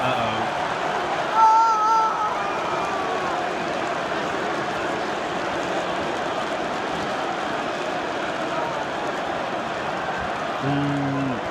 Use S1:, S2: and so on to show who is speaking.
S1: Uh-oh. Mm,